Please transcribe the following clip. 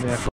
Yeah,